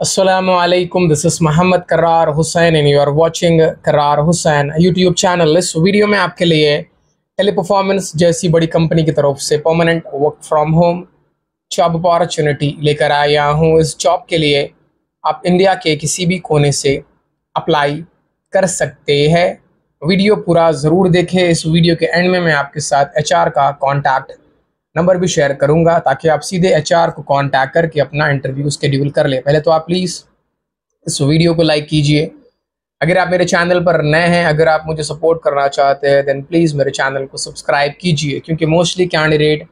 Assalamualaikum. This is Mohammed Karar Hussain and you are watching Karar Hussain YouTube channel. इस video में आपके लिए tele performance जैसी बड़ी कंपनी की तरफ़ से permanent work from home job opportunity लेकर आया हूँ इस जॉब के लिए आप इंडिया के किसी भी कोने से अप्लाई कर सकते हैं वीडियो पूरा ज़रूर देखें इस वीडियो के एंड में मैं आपके साथ एचआर का कॉन्टैक्ट नंबर भी शेयर करूँगा ताकि आप सीधे एचआर को कांटेक्ट करके अपना इंटरव्यू स्केड्यूल कर ले। पहले तो आप प्लीज़ इस वीडियो को लाइक कीजिए। अगर आप मेरे चैनल पर नए हैं, अगर आप मुझे सपोर्ट करना चाहते हैं देन प्लीज़ मेरे चैनल को सब्सक्राइब कीजिए, क्योंकि मोस्टली कैंडिडेट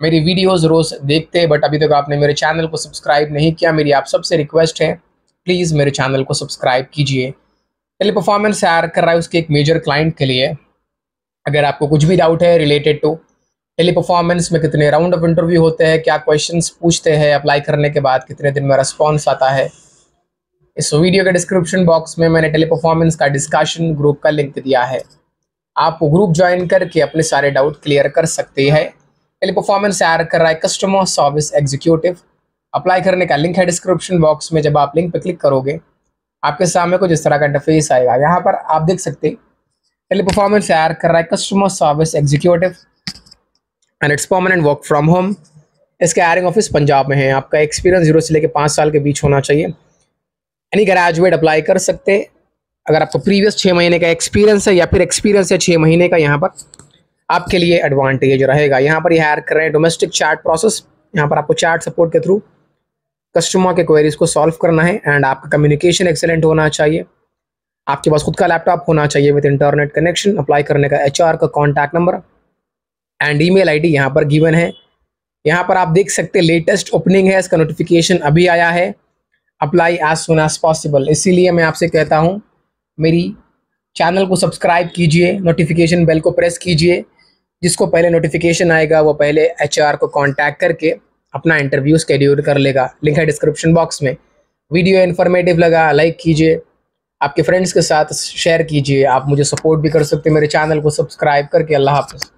मेरी वीडियोस रोज़ देखते हैं बट अभी तक आपने मेरे चैनल को सब्सक्राइब नहीं किया, मेरी आप सबसे रिक्वेस्ट है प्लीज़ मेरे चैनल को सब्सक्राइब कीजिए। टेली परफॉर्मेंस शेयर कर रहा है उसके एक मेजर क्लाइंट के लिए। अगर आपको कुछ भी डाउट है रिलेटेड टू टेली परफॉर्मेंस में कितने राउंड ऑफ़ इंटरव्यू होते हैं, क्या क्वेश्चंस पूछते हैं अप्लाई करने के बाद कितने दिन में रिस्पॉन्स आता है। इस वीडियो के डिस्क्रिप्शन बॉक्स में मैंने टेली परफॉर्मेंस का डिस्कशन ग्रुप का लिंक दिया है। आप ग्रुप ज्वाइन करके अपने सारे डाउट क्लियर कर सकते हैं। टेली परफॉर्मेंस तैयार कर रहा है कस्टमर सर्विस एग्जीक्यूटिव अप्लाई करने का लिंक है डिस्क्रिप्शन बॉक्स में, जब आप लिंक पर क्लिक करोगे, आपके सामने कुछ इस तरह का इंटरफेस आएगा। यहाँ पर आप देख सकते टेली परफॉर्मेंस तैयार कर रहा है customer service executive and it's permanent work from home इसके हायरिंग ऑफ़िस पंजाब में है। आपका एक्सपीरियंस ज़ीरो से लेकर पाँच साल के बीच होना चाहिए। एनी ग्रेजुएट अप्लाई कर सकते अगर आपको प्रीवियस छः महीने का एक्सपीरियंस है या फिर एक्सपीरियंस है छः महीने का, यहाँ पर आपके लिए एडवांटेज रहेगा। यहाँ पर ये हायर कर रहे हैं डोमेस्टिक चार्ट प्रोसेस यहाँ पर आपको चार्ट सपोर्ट के थ्रू कस्टमर के क्वेरीज को सॉल्व करना है एंड आपका कम्युनिकेशन एक्सेलेंट होना चाहिए। आपके पास खुद का लैपटॉप होना चाहिए विद इंटरनेट कनेक्शन अप्लाई करने का एच का contact number and email ID यहाँ पर गिवन है। यहाँ पर आप देख सकते हैं लेटेस्ट ओपनिंग है, इसका नोटिफिकेशन अभी आया है। Apply as soon as possible इसीलिए मैं आपसे कहता हूँ, मेरी चैनल को सब्सक्राइब कीजिए नोटिफिकेशन बेल को प्रेस कीजिए। जिसको पहले नोटिफिकेशन आएगा, वो पहले एच को कॉन्टैक्ट करके अपना इंटरव्यू स्केड्यूल कर लेगा। लिंक है डिस्क्रिप्शन बॉक्स में। वीडियो इन्फॉर्मेटिव लगा लाइक कीजिए। आपके फ्रेंड्स के साथ शेयर कीजिए। आप मुझे सपोर्ट भी कर सकते हैं, मेरे चैनल को सब्सक्राइब करके। अल्लाह हाफ़